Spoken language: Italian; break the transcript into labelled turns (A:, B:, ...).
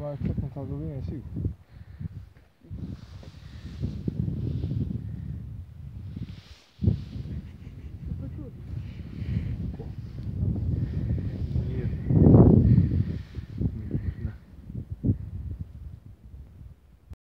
A: vai a tentar certo bene, sì.